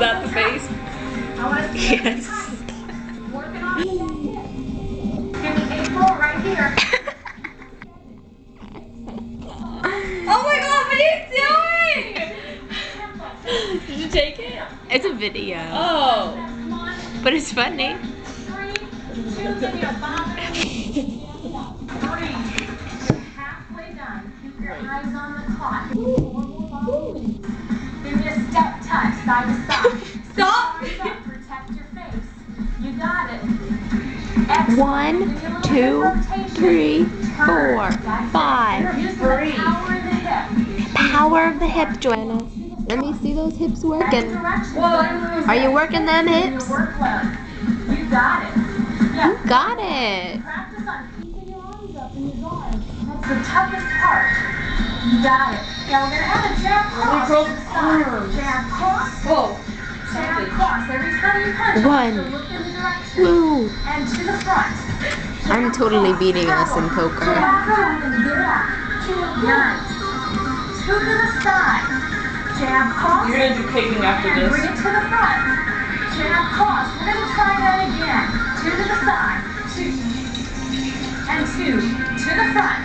that the face? I want to see Yes. working on it. Give me April right here. Oh my god, what are you doing? Did you take it? It's a video, Oh. But it's funny. Three, two, give me a bomb. Three. You're halfway done. Keep your eyes on the clock. Give me a step touch, side to side. One, Give me a little two, hip rotation. three, Turn. four, That's it. five. Use the power in the hip. Power of the hip, Joanna. Let me see those hips working. Are you working them hips? You got it. You got it. Practice on keeping your arms up in your arms. That's the toughest part. You got it. Now we're gonna add a jab cross cross to the side. arms. Jab cross, Whoa. One. so look in. Woo. And to the front. I'm totally beating us in poker. Jab cross and back. Nice. Two to the side. Jab cross. You're gonna do kicking after And bring this. it to the front. Jab cross. We're gonna try that again. Two to the side. Two. And two. To the front.